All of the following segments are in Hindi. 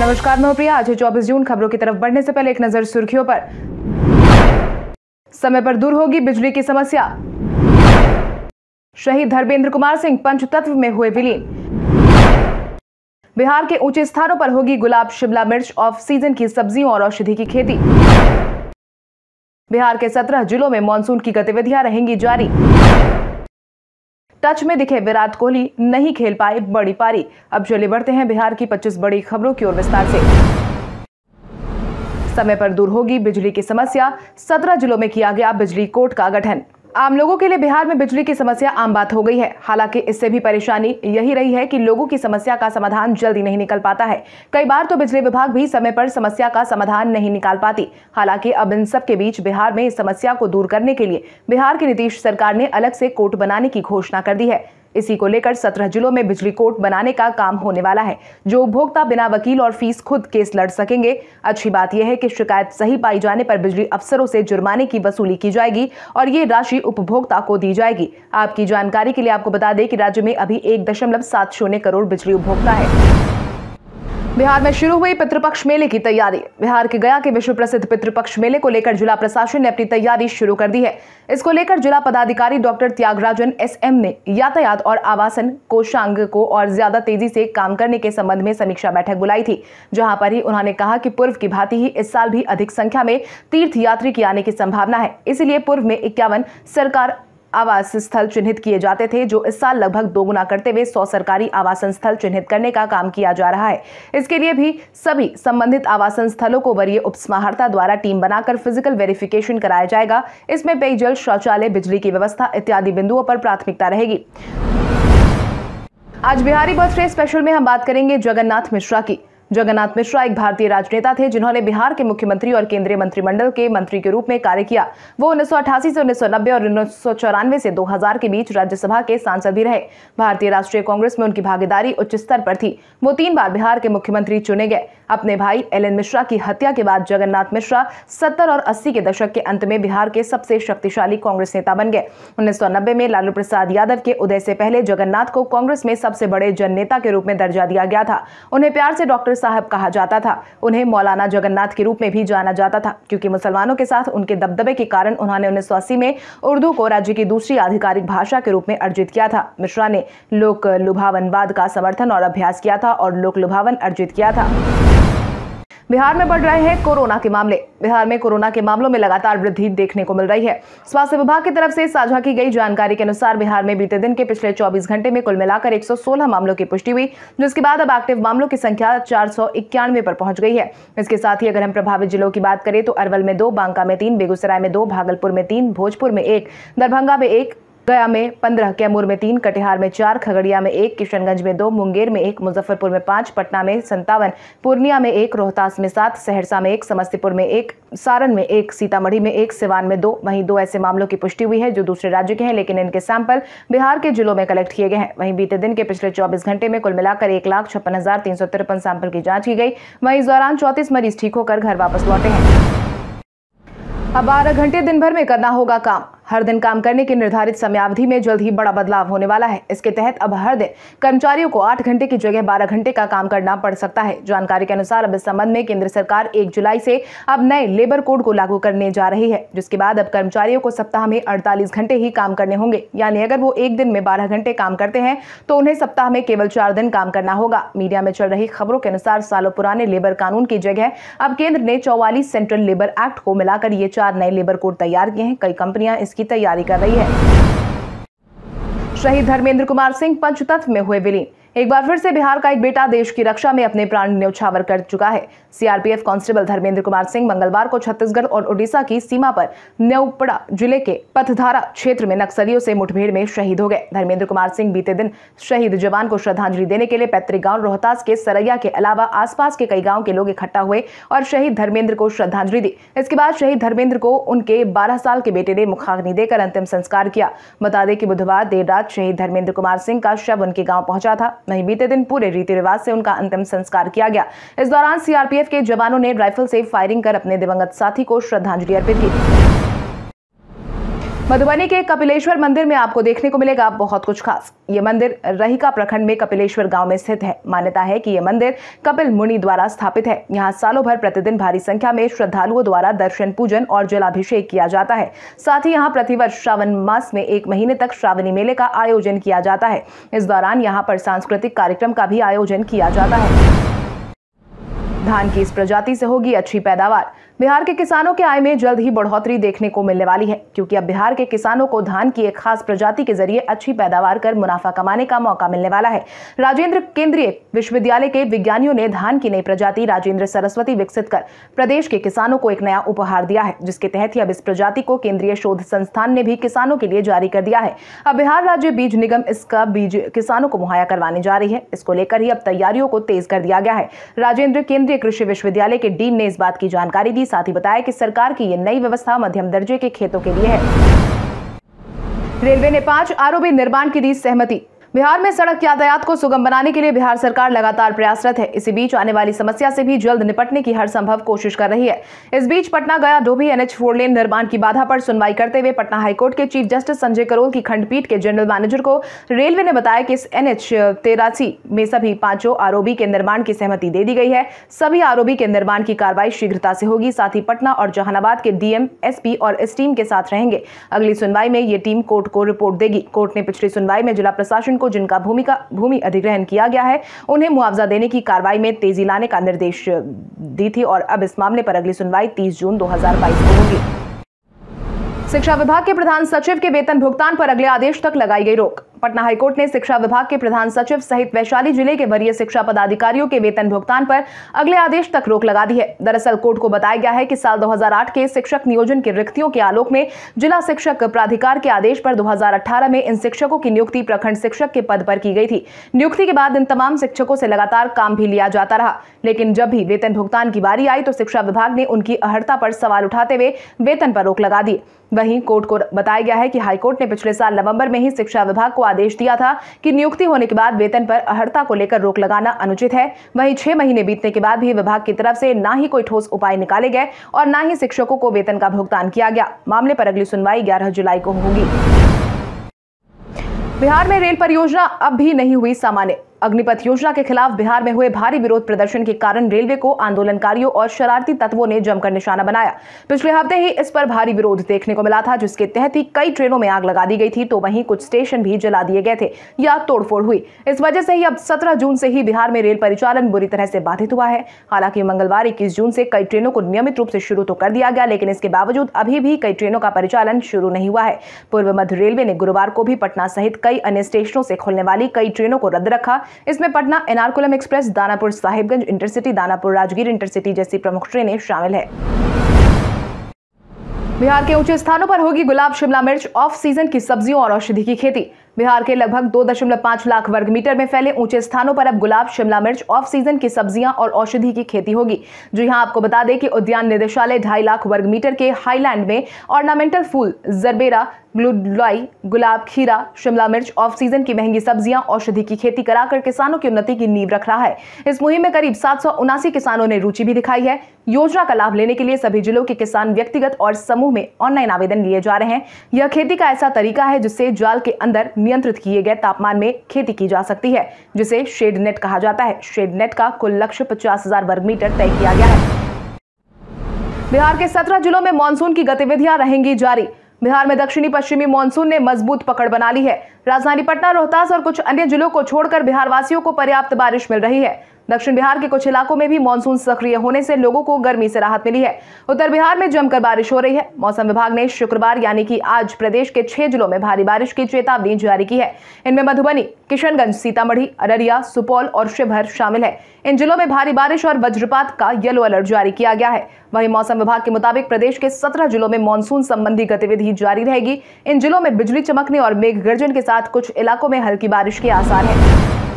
नमस्कार, मैं प्रिया। आज चौबीस जून, खबरों की तरफ़ बढ़ने से पहले एक नज़र सुर्खियों पर। समय पर दूर होगी बिजली की समस्या। शहीद धर्मेंद्र कुमार सिंह पंचतत्व में हुए विलीन। बिहार के ऊँचे स्थानों पर होगी गुलाब, शिमला मिर्च ऑफ़ सीज़न की सब्जियों और औषधि की खेती। बिहार के सत्रह जिलों में मानसून की गतिविधियाँ रहेंगी जारी। टच में दिखे विराट कोहली नहीं खेल पाए बड़ी पारी। अब चले बढ़ते हैं बिहार की 25 बड़ी खबरों की ओर विस्तार से। समय पर दूर होगी बिजली की समस्या। 17 जिलों में किया गया बिजली कोर्ट का गठन। आम लोगों के लिए बिहार में बिजली की समस्या आम बात हो गई है। हालाँकि इससे भी परेशानी यही रही है कि लोगों की समस्या का समाधान जल्दी नहीं निकल पाता है। कई बार तो बिजली विभाग भी समय पर समस्या का समाधान नहीं निकाल पाती। हालाँकि अब इन सब के बीच बिहार में इस समस्या को दूर करने के लिए बिहार की नीतीश सरकार ने अलग से कोर्ट बनाने की घोषणा कर दी है। इसी को लेकर सत्रह जिलों में बिजली कोर्ट बनाने का काम होने वाला है। जो उपभोक्ता बिना वकील और फ़ीस खुद केस लड़ सकेंगे, अच्छी बात यह है कि शिकायत सही पाई जाने पर बिजली अफसरों से जुर्माने की वसूली की जाएगी और ये राशि उपभोक्ता को दी जाएगी। आपकी जानकारी के लिए आपको बता दें कि राज्य में अभी एक दशमलव सात शून्य करोड़ बिजली उपभोक्ता है। बिहार में शुरू हुई पितृपक्ष मेले की तैयारी। बिहार के गया के विश्व प्रसिद्ध पितृपक्ष मेले को लेकर जिला प्रशासन ने अपनी तैयारी शुरू कर दी है। इसको लेकर जिला पदाधिकारी डॉक्टर त्यागराजन एसएम ने यातायात और आवासन, कोषांग को और ज़्यादा तेज़ी से काम करने के संबंध में समीक्षा बैठक बुलाई थी, जहाँ पर ही उन्होंने कहा कि पूर्व की भांति ही इस साल भी अधिक संख्या में तीर्थ यात्री की आने की संभावना है। इसलिए पूर्व में इक्यावन सरकार आवास स्थल चिन्हित किए जाते थे, जो इस साल लगभग दोगुना करते हुए सौ सरकारी आवासन स्थल चिन्हित करने का काम किया जा रहा है। इसके लिए भी सभी संबंधित आवासन स्थलों को वरीय उपसमाहर्ता द्वारा टीम बनाकर फ़िज़िकल वेरिफिकेशन कराया जाएगा। इसमें पेयजल, शौचालय, बिजली की व्यवस्था इत्यादि बिंदुओं पर प्राथमिकता रहेगी। आज बिहारी बर्थडे स्पेशल में हम बात करेंगे जगन्नाथ मिश्रा की। जगन्नाथ मिश्रा एक भारतीय राजनेता थे, जिन्होंने बिहार के मुख्यमंत्री और केंद्रीय मंत्रिमंडल के मंत्री के रूप में कार्य किया। वो उन्नीस सौ अठासी से उन्नीस सौ नब्बे और उन्नीस से 2000 के बीच राज्यसभा के सांसद भी रहे। भारतीय राष्ट्रीय कांग्रेस में उनकी भागीदारी उच्च स्तर पर थी। वो तीन बार बिहार के मुख्यमंत्री चुने गए। अपने भाई एलएन मिश्रा की हत्या के बाद जगन्नाथ मिश्रा सत्तर और अस्सी के दशक के अंत में बिहार के सबसे शक्तिशाली कांग्रेस नेता बन गए। उन्नीस सौ नब्बे में लालू प्रसाद यादव के उदय से पहले जगन्नाथ को कांग्रेस में सबसे बड़े जन नेता के रूप में दर्जा दिया गया था। उन्हें प्यार से डॉक्टर साहब कहा जाता था। उन्हें मौलाना जगन्नाथ के रूप में भी जाना जाता था, क्योंकि मुसलमानों के साथ उनके दबदबे के कारण उन्होंने उन्नीस सौ अस्सी में उर्दू को राज्य की दूसरी आधिकारिक भाषा के रूप में अर्जित किया था। मिश्रा ने लोक लुभावनवाद का समर्थन और अभ्यास किया था और लोक लुभावन अर्जित किया था। बिहार में बढ़ रहे हैं कोरोना के मामले। बिहार में कोरोना के मामलों में लगातार वृद्धि देखने को मिल रही है। स्वास्थ्य विभाग की तरफ़ से साझा की गई जानकारी के अनुसार बिहार में बीते दिन के पिछले 24 घंटे में कुल मिलाकर 116 मामलों की पुष्टि हुई, जिसके बाद अब एक्टिव मामलों की संख्या चार पर पहुँच गई है। इसके साथ ही अगर हम प्रभावित जिलों की बात करें तो अरवल में दो, बांका में तीन, बेगूसराय में दो, भागलपुर में तीन, भोजपुर में एक, दरभंगा में एक गया में पंद्रह कैमूर में तीन, कटिहार में चार, खगड़िया में एक, किशनगंज में दो, मुंगेर में एक, मुजफ्फरपुर में पाँच, पटना में संतावन पूर्णिया में एक, रोहतास में सात, सहरसा में एक, समस्तीपुर में एक, सारण में एक, सीतामढ़ी में एक, सिवान में दो। वहीं दो ऐसे मामलों की पुष्टि हुई है जो दूसरे राज्य के हैं, लेकिन इनके सैंपल बिहार के जिलों में कलेक्ट किए गए हैं। वहीं बीते दिन के पिछले चौबीस घंटे में कुल मिलाकर एक लाख छप्पन हज़ार तीन सौ तिरपन सैंपल की जाँच की गई। वहीं इस दौरान चौतीस मरीज़ ठीक होकर घर वापस लौटे हैं। अब बारह घंटे दिन भर में करना होगा काम। हर दिन काम करने की निर्धारित समयावधि में जल्द ही बड़ा बदलाव होने वाला है। इसके तहत अब हर दिन कर्मचारियों को आठ घंटे की जगह बारह घंटे का काम करना पड़ सकता है। जानकारी के अनुसार अब इस संबंध में केंद्र सरकार एक जुलाई से अब नए लेबर कोड को लागू करने जा रही है, जिसके बाद अब कर्मचारियों को सप्ताह में अड़तालीस घंटे ही काम करने होंगे। यानी अगर वो एक दिन में बारह घंटे काम करते हैं तो उन्हें सप्ताह में केवल चार दिन काम करना होगा। मीडिया में चल रही खबरों के अनुसार सालों पुराने लेबर कानून की जगह अब केंद्र ने चौवालीस सेंट्रल लेबर एक्ट को मिलाकर ये चार नए लेबर कोड तैयार किए हैं। कई कंपनियाँ इसकी तैयारी कर रही है। शहीद धर्मेंद्र कुमार सिंह पंचतत्व में हुए विलीन। एक बार फिर से बिहार का एक बेटा देश की रक्षा में अपने प्राण न्यौछावर कर चुका है। सीआरपीएफ कांस्टेबल धर्मेंद्र कुमार सिंह मंगलवार को छत्तीसगढ़ और उड़ीसा की सीमा पर न्यौपड़ा ज़िले के पथधारा क्षेत्र में नक्सलियों से मुठभेड़ में शहीद हो गए। धर्मेंद्र कुमार सिंह बीते दिन शहीद जवान को श्रद्धांजलि देने के लिए पैतृक गाँव रोहतास के सरैया के अलावा आसपास के कई गाँव के लोग इकट्ठा हुए और शहीद धर्मेंद्र को श्रद्धांजलि दी। इसके बाद शहीद धर्मेंद्र को उनके बारह साल के बेटे ने मुखाग्नि देकर अंतिम संस्कार किया। बता दें कि बुधवार देर रात शहीद धर्मेंद्र कुमार सिंह का शव उनके गाँव पहुँचा था। वहीं बीते दिन पूरे रीति रिवाज से उनका अंतिम संस्कार किया गया। इस दौरान सीआरपीएफ के जवानों ने राइफल से फायरिंग कर अपने दिवंगत साथी को श्रद्धांजलि अर्पित की। मधुबनी के कपिलेश्वर मंदिर में आपको देखने को मिलेगा बहुत कुछ खास। ये मंदिर रहिका प्रखंड में कपिलेश्वर गाँव में स्थित है। मान्यता है कि ये मंदिर कपिल मुनि द्वारा स्थापित है। यहाँ सालों भर प्रतिदिन भारी संख्या में श्रद्धालुओं द्वारा दर्शन, पूजन और जलाभिषेक किया जाता है। साथ ही यहाँ प्रतिवर्ष श्रावण मास में एक महीने तक श्रावणी मेले का आयोजन किया जाता है। इस दौरान यहाँ पर सांस्कृतिक कार्यक्रम का भी आयोजन किया जाता है। धान की इस प्रजाति से होगी अच्छी पैदावार। बिहार के किसानों के आय में जल्द ही बढ़ोतरी देखने को मिलने वाली है, क्योंकि अब बिहार के किसानों को धान की एक खास प्रजाति के ज़रिए अच्छी पैदावार कर मुनाफा कमाने का मौका मिलने वाला है। राजेंद्र केंद्रीय विश्वविद्यालय के विज्ञानियों ने धान की नई प्रजाति राजेंद्र सरस्वती विकसित कर प्रदेश के किसानों को एक नया उपहार दिया है, जिसके तहत ही अब इस प्रजाति को केंद्रीय शोध संस्थान ने भी किसानों के लिए जारी कर दिया है। अब बिहार राज्य बीज निगम इसका बीज किसानों को मुहैया करवाने जा रही है। इसको लेकर ही अब तैयारियों को तेज कर दिया गया है। राजेंद्र केंद्रीय कृषि विश्वविद्यालय के डीन ने इस बात की जानकारी दी। साथ ही बताया कि सरकार की ये नई व्यवस्था मध्यम दर्जे के खेतों के लिए है। रेलवे ने पाँच आरओबी निर्माण की दी सहमति बिहार में सड़क यातायात को सुगम बनाने के लिए बिहार सरकार लगातार प्रयासरत है। इसी बीच आने वाली समस्या से भी जल्द निपटने की हर संभव कोशिश कर रही है। इस बीच Patna Gaya Dobhi NH four lane निर्माण की बाधा पर सुनवाई करते हुए पटना हाईकोर्ट के चीफ जस्टिस संजय करोल की खंडपीठ के जनरल मैनेजर को रेलवे ने बताया कि इस एनएच तेरासी में सभी पाँचों आरोपी के निर्माण की सहमति दे दी गई है। सभी आरोपी के निर्माण की कार्रवाई शीघ्रता से होगी। साथ ही पटना और जहानाबाद के डीएम, एसपी और इस टीम के साथ रहेंगे। अगली सुनवाई में ये टीम कोर्ट को रिपोर्ट देगी। कोर्ट ने पिछली सुनवाई में जिला प्रशासन को जिनका भूमि का भूमि अधिग्रहण किया गया है, उन्हें मुआवजा देने की कार्रवाई में तेज़ी लाने का निर्देश दी थी और अब इस मामले पर अगली सुनवाई 30 जून 2022 को होगी। शिक्षा विभाग के प्रधान सचिव के वेतन भुगतान पर अगले आदेश तक लगाई गई रोक। पटना हाईकोर्ट ने शिक्षा विभाग के प्रधान सचिव सहित वैशाली ज़िले के वरीय शिक्षा पदाधिकारियों के वेतन भुगतान पर अगले आदेश तक रोक लगा दी है। दरअसल कोर्ट को बताया गया है कि साल 2008 के शिक्षक नियोजन की रिक्तियों के आलोक में जिला शिक्षक प्राधिकार के आदेश पर 2018 में इन शिक्षकों की नियुक्ति प्रखंड शिक्षक के पद पर की गई थी। नियुक्ति के बाद इन तमाम शिक्षकों से लगातार काम भी लिया जाता रहा। लेकिन जब भी वेतन भुगतान की बारी आई तो शिक्षा विभाग ने उनकी अहर्ता पर सवाल उठाते हुए वेतन पर रोक लगा दी। वहीं कोर्ट को बताया गया है कि हाईकोर्ट ने पिछले साल नवंबर में ही शिक्षा विभाग को आदेश दिया था कि नियुक्ति होने के बाद वेतन पर अहर्ता को लेकर रोक लगाना अनुचित है। वहीं छह महीने बीतने के बाद भी विभाग की तरफ़ से न ही कोई ठोस उपाय निकाले गए और न ही शिक्षकों को वेतन का भुगतान किया गया। मामले पर अगली सुनवाई ग्यारह जुलाई को होगी। बिहार में रेल परियोजना अब भी नहीं हुई सामान्य। अग्निपथ योजना के खिलाफ बिहार में हुए भारी विरोध प्रदर्शन के कारण रेलवे को आंदोलनकारियों और शरारती तत्वों ने जमकर निशाना बनाया। पिछले हफ़्ते ही इस पर भारी विरोध देखने को मिला था, जिसके तहत ही कई ट्रेनों में आग लगा दी गई थी तो वहीं कुछ स्टेशन भी जला दिए गए थे, या तोड़फोड़ हुई। इस वजह से ही अब सत्रह जून से ही बिहार में रेल परिचालन बुरी तरह से बाधित हुआ है। हालाँकि मंगलवार इक्कीस जून से कई ट्रेनों को नियमित रूप से शुरू तो कर दिया गया, लेकिन इसके बावजूद अभी भी कई ट्रेनों का परिचालन शुरू नहीं हुआ है। पूर्व मध्य रेलवे ने गुरुवार को भी पटना सहित कई अन्य स्टेशनों से खुलने वाली कई ट्रेनों को रद्द रखा। इसमें Patna, Ernakulam express, Danapur Sahibganj, intercity, Danapur Rajgir, intercity जैसी प्रमुख ट्रेनें शामिल है। बिहार के ऊँचे स्थानों पर होगी गुलाब, शिमला मिर्च, ऑफ़ सीज़न की सब्जियों और औषधि की खेती। बिहार के लगभग 2.5 लाख वर्ग मीटर में फैले ऊँचे स्थानों पर अब गुलाब, शिमला मिर्च, ऑफ़ सीज़न की सब्ज़ियाँ और औषधि की खेती होगी। जो यहाँ आपको बता दें कि उद्यान निदेशालय ढाई लाख वर्ग मीटर के हाईलैंड में ऑर्नामेंटल फूल, जरबेरा ग्लूडलाई गुलाब, खीरा, शिमला मिर्च ऑफ़ सीज़न की महँगी सब्ज़ियाँ, औषधि की खेती कराकर किसानों की उन्नति की नींव रख रहा है। इस मुहिम में करीब सात किसानों ने रुचि भी दिखाई है। योजना का लाभ लेने के लिए सभी जिलों के किसान व्यक्तिगत और समूह में ऑनलाइन आवेदन लिए जा रहे हैं। यह खेती का ऐसा तरीका है जिससे जाल के अंदर नियंत्रित किए गए तापमान में खेती की जा सकती है, जिसे शेड नेट कहा जाता है। शेड नेट का कुल लक्ष्य पचास वर्ग मीटर तय किया गया है। बिहार के सत्रह जिलों में मानसून की गतिविधियाँ रहेंगी जारी। बिहार में दक्षिणी पश्चिमी मानसून ने मज़बूत पकड़ बना ली है। राजधानी पटना, रोहतास और कुछ अन्य जिलों को छोड़कर बिहार वासियों को पर्याप्त बारिश मिल रही है। दक्षिण बिहार के कुछ इलाकों में भी मानसून सक्रिय होने से लोगों को गर्मी से राहत मिली है। उत्तर बिहार में जमकर बारिश हो रही है। मौसम विभाग ने शुक्रवार, यानी कि आज, प्रदेश के छह जिलों में भारी बारिश की चेतावनी जारी की है। इनमें मधुबनी, किशनगंज, सीतामढ़ी, अररिया, सुपौल और शिवहर शामिल है। इन जिलों में भारी बारिश और वज्रपात का येलो अलर्ट जारी किया गया है। वहीं मौसम विभाग के मुताबिक प्रदेश के सत्रह जिलों में मानसून संबंधी गतिविधि जारी रहेगी। इन जिलों में बिजली चमकने और मेघ गर्जन के साथ कुछ इलाकों में हल्की बारिश के आसार है।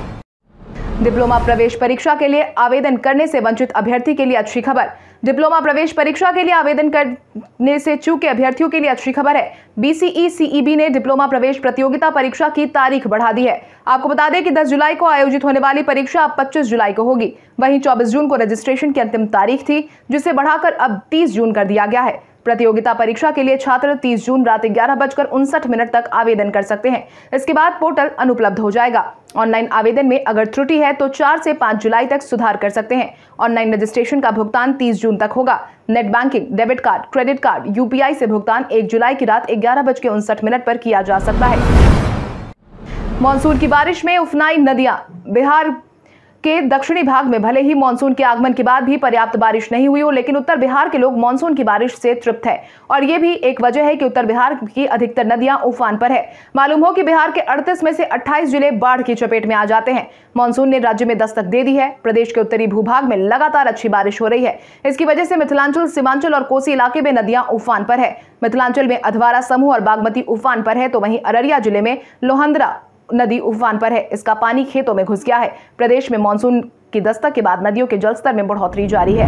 डिप्लोमा प्रवेश परीक्षा के लिए आवेदन करने से वंचित अभ्यर्थी के लिए अच्छी खबर। डिप्लोमा प्रवेश परीक्षा के लिए आवेदन करने से चूके अभ्यर्थियों के लिए अच्छी खबर है। बीसीई, सीईबी ने डिप्लोमा प्रवेश प्रतियोगिता परीक्षा की तारीख बढ़ा दी है। आपको बता दें कि 10 जुलाई को आयोजित होने वाली परीक्षा अब 25 जुलाई को होगी। वहीं 24 जून को रजिस्ट्रेशन की अंतिम तारीख थी, जिसे बढ़ाकर अब 30 जून कर दिया गया है। प्रतियोगिता परीक्षा के लिए छात्र 30 जून रात ग्यारह बजकर उनसठ मिनट तक आवेदन कर सकते हैं। इसके बाद पोर्टल अनुपलब्ध हो जाएगा। ऑनलाइन आवेदन में अगर त्रुटि है तो 4 से 5 जुलाई तक सुधार कर सकते हैं। ऑनलाइन रजिस्ट्रेशन का भुगतान 30 जून तक होगा। Net banking, debit card, credit card, UPI से भुगतान 1 जुलाई की रात ग्यारह बज के उनसठ मिनट पर किया जा सकता है। मानसून की बारिश में उफनाई नदियाँ। बिहार के दक्षिणी भाग में भले ही मानसून के आगमन के बाद भी पर्याप्त बारिश नहीं हुई हो, लेकिन उत्तर बिहार के लोग मानसून की बारिश से तृप्त है। और ये भी एक वजह है कि उत्तर बिहार की अधिकतर नदियाँ उफान पर है। मालूम हो कि बिहार के 38 में से 28 ज़िले बाढ़ की चपेट में आ जाते हैं। मानसून ने राज्य में दस्तक दे दी है। प्रदेश के उत्तरी भूभाग में लगातार अच्छी बारिश हो रही है। इसकी वजह से मिथिलांचल, सीमांचल और कोसी इलाके में नदियाँ उफान पर है। मिथिलांचल में अधवारा समूह और बागमती उफान पर है तो वहीं अररिया ज़िले में लोहंदरा नदी उफान पर है। इसका पानी खेतों में घुस गया है। प्रदेश में मानसून की दस्तक के बाद नदियों के जलस्तर में बढ़ोतरी जारी है।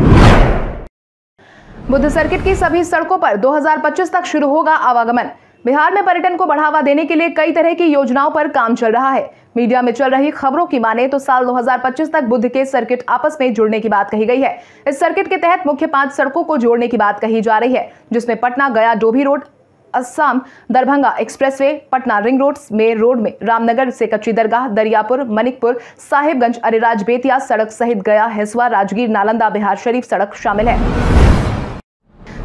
बुद्ध सर्किट की सभी सड़कों पर 2025 तक शुरू होगा आवागमन। बिहार में पर्यटन को बढ़ावा देने के लिए कई तरह की योजनाओं पर काम चल रहा है। मीडिया में चल रही खबरों की माने तो साल 2025 तक बुद्ध के सर्किट आपस में जुड़ने की बात कही गई है। इस सर्किट के तहत मुख्य पाँच सड़कों को जोड़ने की बात कही जा रही है, जिसमें Patna, Gaya, Dobhi road Assam, Darbhanga expressway, Patna ring road में रोड में रामनगर से कच्ची दरगाह, दरियापुर मनिकपुर साहिबगंज, अरेराज बेतिया सड़क सहित गया हेसवा राजगीर, नालंदा, बिहार शरीफ सड़क शामिल है।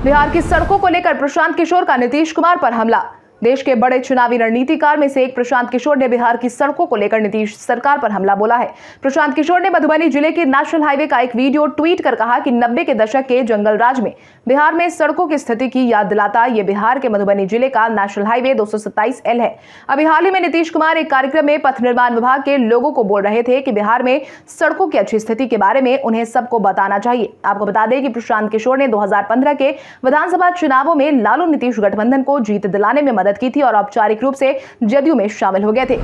बिहार की सड़कों को लेकर प्रशांत किशोर का नीतीश कुमार पर हमला देश के बड़े चुनावी रणनीतिकार में से एक प्रशांत किशोर ने बिहार की सड़कों को लेकर नीतीश सरकार पर हमला बोला है। प्रशांत किशोर ने मधुबनी ज़िले के नेशनल हाईवे का एक वीडियो ट्वीट कर कहा कि नब्बे के दशक के जंगल राज में बिहार में सड़कों की स्थिति की याद दिलाता, ये बिहार के मधुबनी ज़िले का नेशनल हाईवे दो एल है। अभी हाल ही में नीतीश कुमार एक कार्यक्रम में पथ निर्माण विभाग के लोगों को बोल रहे थे कि बिहार में सड़कों की अच्छी स्थिति के बारे में उन्हें सबको बताना चाहिए। आपको बता दें कि प्रशांत किशोर ने 2015 के विधानसभा चुनावों में लालू नीतीश गठबंधन को जीत दिलाने में मदद की थी और औपचारिक रूप से जदयू में शामिल हो गए थे।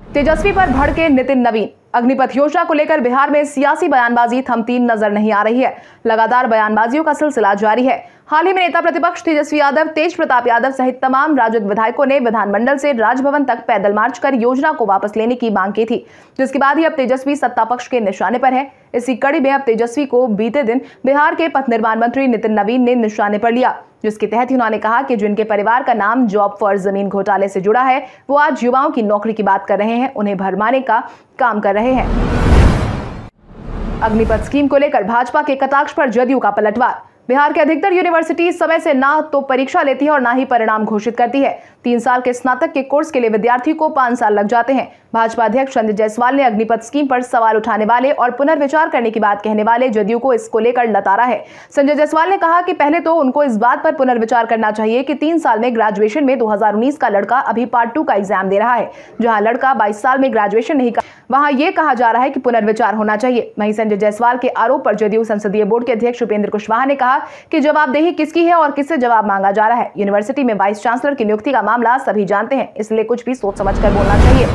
तेजस्वी पर भड़के नितिन नवीन। अग्निपथ योजना को लेकर बिहार में सियासी बयानबाजी थमती नज़र नहीं आ रही है। लगातार बयानबाजियों का सिलसिला जारी है। हाल ही में नेता प्रतिपक्ष तेजस्वी यादव, तेज प्रताप यादव सहित तमाम राजद विधायकों ने विधानमंडल से राजभवन तक पैदल मार्च कर योजना को वापस लेने की मांग की थी, जिसके बाद ही अब तेजस्वी सत्ता पक्ष के निशाने पर है। इसी कड़ी में अब तेजस्वी को बीते दिन बिहार के पथ निर्माण मंत्री नितिन नवीन ने निशाने पर लिया, जिसके तहत उन्होंने कहा कि जिनके परिवार का नाम जॉब फॉर ज़मीन घोटाले से जुड़ा है, वो आज युवाओं की नौकरी की बात कर रहे हैं, उन्हें भरमाने का काम कर रहे हैं अग्निपथ स्कीम को लेकर भाजपा के कटाक्ष पर जदयू का पलटवार बिहार के अधिकतर यूनिवर्सिटी समय से ना तो परीक्षा लेती है और ना ही परिणाम घोषित करती है। तीन साल के स्नातक के कोर्स के लिए विद्यार्थी को पाँच साल लग जाते हैं। भाजपा अध्यक्ष संजय जायसवाल ने अग्निपथ स्कीम पर सवाल उठाने वाले और पुनर्विचार करने की बात कहने वाले जदयू को इसको लेकर लतारा है। संजय जायसवाल ने कहा कि पहले तो उनको इस बात पर पुनर्विचार करना चाहिए कि तीन साल में ग्रेजुएशन में 2019 का लड़का अभी पार्ट टू का एग्ज़ाम दे रहा है, जहाँ लड़का बाईस साल में ग्रेजुएशन नहीं कर वहाँ ये कहा जा रहा है कि पुनर्विचार होना चाहिए। वहीं संजय जायसवाल के आरोप पर जदयू संसदीय बोर्ड के अध्यक्ष उपेंद्र कुशवाहा ने कहा कि जवाबदेही किसकी है और किससे जवाब मांगा जा रहा है? यूनिवर्सिटी में वाइस चांसलर की नियुक्ति का मामला सभी जानते हैं, इसलिए कुछ भी सोच समझ कर बोलना चाहिए।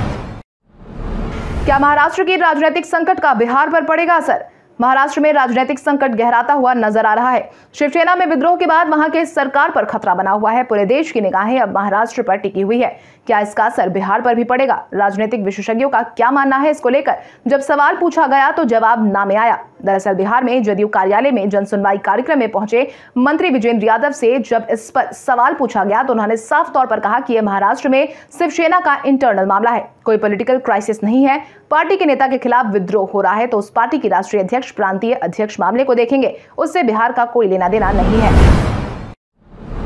क्या महाराष्ट्र की राजनीतिक संकट का बिहार पर पड़ेगा असर? महाराष्ट्र में राजनीतिक संकट गहराता हुआ नज़र आ रहा है। शिवसेना में विद्रोह के बाद वहाँ के सरकार पर खतरा बना हुआ है। पूरे देश की निगाहें अब महाराष्ट्र पर टिकी हुई है। क्या इसका असर बिहार पर भी पड़ेगा? राजनीतिक विशेषज्ञों का क्या मानना है इसको लेकर? जब सवाल पूछा गया तो जवाब ना में आया। दरअसल बिहार में जदयू कार्यालय में जन सुनवाई कार्यक्रम में पहुँचे मंत्री विजेंद्र यादव से जब इस पर सवाल पूछा गया तो उन्होंने साफ़ तौर पर कहा कि यह महाराष्ट्र में शिवसेना का इंटरनल मामला है। कोई पॉलिटिकल क्राइसिस नहीं है। पार्टी के नेता के खिलाफ विद्रोह हो रहा है तो उस पार्टी की राष्ट्रीय अध्यक्ष, प्रांतीय अध्यक्ष मामले को देखेंगे। उससे बिहार का कोई लेना देना नहीं है।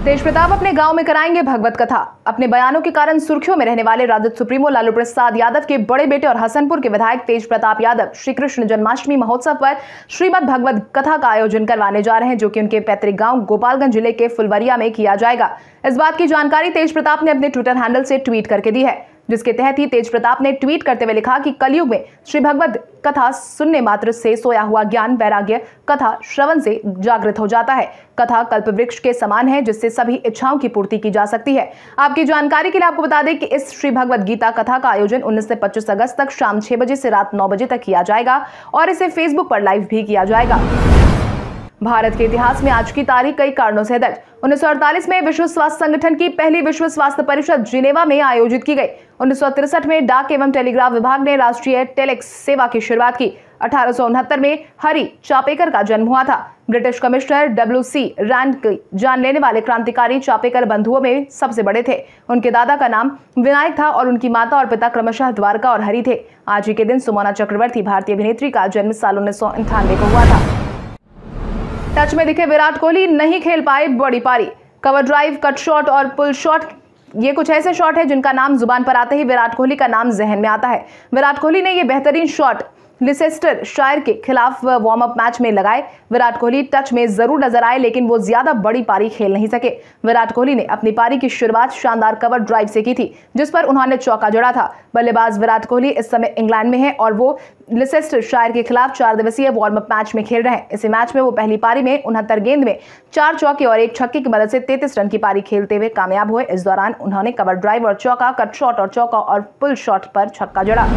तेज प्रताप अपने गाँव में कराएँगे भगवत कथा। अपने बयानों के कारण सुर्खियों में रहने वाले राजद सुप्रीमो लालू प्रसाद यादव के बड़े बेटे और हसनपुर के विधायक तेज प्रताप यादव श्री कृष्ण जन्माष्टमी महोत्सव पर श्रीमद भगवत कथा का आयोजन करवाने जा रहे हैं, जो कि उनके पैतृक गाँव गोपालगंज ज़िले के फुलवरिया में किया जाएगा। इस बात की जानकारी तेज प्रताप ने अपने ट्विटर हैंडल से ट्वीट करके दी है। जिसके तहत ही तेज प्रताप ने ट्वीट करते हुए लिखा कि कलयुग में श्री भगवत कथा सुनने मात्र से सोया हुआ ज्ञान, वैराग्य कथा श्रवण से जागृत हो जाता है। कथा कल्प वृक्ष के समान है, जिससे सभी इच्छाओं की पूर्ति की जा सकती है। आपकी जानकारी के लिए आपको बता दें कि इस श्री भगवत गीता कथा का आयोजन 19 से 25 अगस्त तक शाम छह बजे से रात नौ बजे तक किया जाएगा और इसे फेसबुक पर लाइव भी किया जाएगा। भारत के इतिहास में आज की तारीख कई कारणों से दर्ज। उन्नीस सौ अड़तालीस में विश्व स्वास्थ्य संगठन की पहली विश्व स्वास्थ्य परिषद जिनेवा में आयोजित की गई। उन्नीस में डाक एवं टेलीग्राफ विभाग ने राष्ट्रीय टेलेक्स सेवा की शुरुआत की। अठारह सौ उनहत्तर में हरी चापेकर का जन्म हुआ था। British commissioner W C Rand की जान लेने वाले क्रांतिकारी चापेकर बंधुओं में सबसे बड़े थे। उनके दादा का नाम विनायक था और उनकी माता और पिता क्रमशः द्वारका और हरि थे। आज ही के दिन सुमोना चक्रवर्ती भारतीय अभिनेत्री का जन्म साल उन्नीस को हुआ था। टच में दिखे विराट कोहली नहीं खेल पाए बड़ी पारी। कवर ड्राइव कट शॉट और पुल शॉट ये कुछ ऐसे शॉट है जिनका नाम ज़ुबान पर आते ही विराट कोहली का नाम जहन में आता है। विराट कोहली ने यह बेहतरीन शॉट लिसेस्टर शायर के खिलाफ वार्म अप मैच में लगाए। विराट कोहली टच में ज़रूर नज़र आए, लेकिन वो ज़्यादा बड़ी पारी खेल नहीं सके। विराट कोहली ने अपनी पारी की शुरुआत शानदार कवर ड्राइव से की थी, जिस पर उन्होंने चौका जड़ा था। बल्लेबाज विराट कोहली इस समय इंग्लैंड में है और वो लिसेस्टर शायर के खिलाफ चार दिवसीय वार्म अप मैच में खेल रहे हैं। इसी मैच में वो पहली पारी में उनहत्तर गेंद में चार चौके और एक छक्के की मदद से तैतीस रन की पारी खेलते हुए कामयाब हुए। इस दौरान उन्होंने कवर ड्राइव और चौका, कट शॉट और चौका और पुल शॉट पर छक्का जड़ा।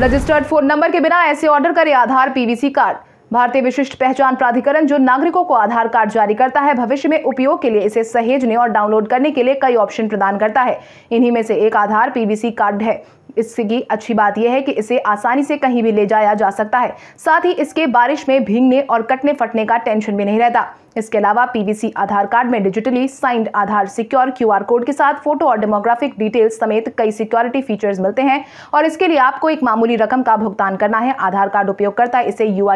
रजिस्टर्ड फ़ोन नंबर के बिना ऐसे ऑर्डर करें आधार पीवीसी कार्ड। भारतीय विशिष्ट पहचान प्राधिकरण जो नागरिकों को आधार कार्ड जारी करता है, भविष्य में उपयोग के लिए इसे सहेजने और डाउनलोड करने के लिए कई ऑप्शन प्रदान करता है। इन्हीं में से एक आधार पीवीसी कार्ड है। इसकी अच्छी बात यह है कि इसे आसानी से कहीं भी ले जाया जा सकता है। साथ ही इसके बारिश में भींगने और कटने फटने का टेंशन भी नहीं रहता। इसके अलावा पीवीसी आधार कार्ड में digitally signed Aadhaar secure QR code के साथ फ़ोटो और डेमोग्राफिक डिटेल्स समेत कई सिक्योरिटी फीचर्स मिलते हैं और इसके लिए आपको एक मामूली रकम का भुगतान करना है। आधार कार्ड उपयोगकर्ता इसे यू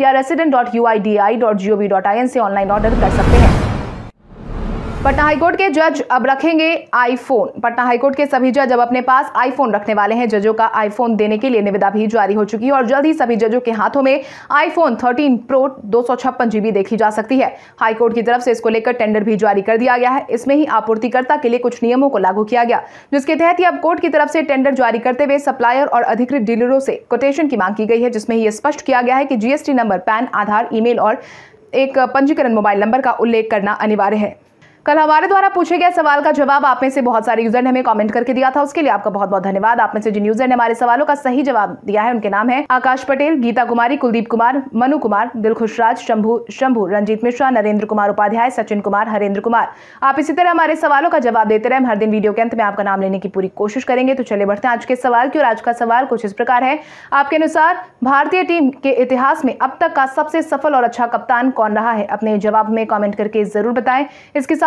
या रेसिडेंट से ऑनलाइन ऑर्डर कर सकते हैं। पटना हाईकोर्ट के जज अब रखेंगे आईफोन। पटना हाईकोर्ट के सभी जज अब अपने पास आईफोन रखने वाले हैं। जजों का आईफोन देने के लिए निविदा भी जारी हो चुकी है और जल्द ही सभी जजों के हाथों में आईफोन 13 प्रो दो सौ छप्पन जीबी देखी जा सकती है। हाईकोर्ट की तरफ़ से इसको लेकर टेंडर भी जारी कर दिया गया है। इसमें ही आपूर्तिकर्ता के लिए कुछ नियमों को लागू किया गया। जिसके तहत ही अब कोर्ट की तरफ़ से टेंडर जारी करते हुए सप्लायर और अधिकृत डीलरों से कोटेशन की मांग की गई है, जिसमें यह स्पष्ट किया गया है कि GST number, PAN, Aadhaar, email और एक पंजीकरण मोबाइल नंबर का उल्लेख करना अनिवार्य है। कल हमारे द्वारा पूछे गए सवाल का जवाब आप में से बहुत सारे यूज़र ने हमें कमेंट करके दिया था। उसके लिए आपका बहुत बहुत धन्यवाद। आप में से जिन यूज़र ने हमारे सवालों का सही जवाब दिया है, उनके नाम है आकाश पटेल, गीता कुमारी, कुलदीप कुमार, मनु कुमार दिलखुशराज शंभू शंभू, रंजीत मिश्रा, नरेंद्र कुमार उपाध्याय, सचिन कुमार, हरेंद्र कुमार। आप इसी तरह हमारे सवालों का जवाब देते रहे। हम हर दिन वीडियो के अंत में आपका नाम लेने की पूरी कोशिश करेंगे। तो चले बढ़ते हैं आज के सवाल की। और आज का सवाल कुछ इस प्रकार है। आपके अनुसार भारतीय टीम के इतिहास में अब तक का सबसे सफल और अच्छा कप्तान कौन रहा है? अपने जवाब में कॉमेंट करके ज़रूर बताएँ। इसके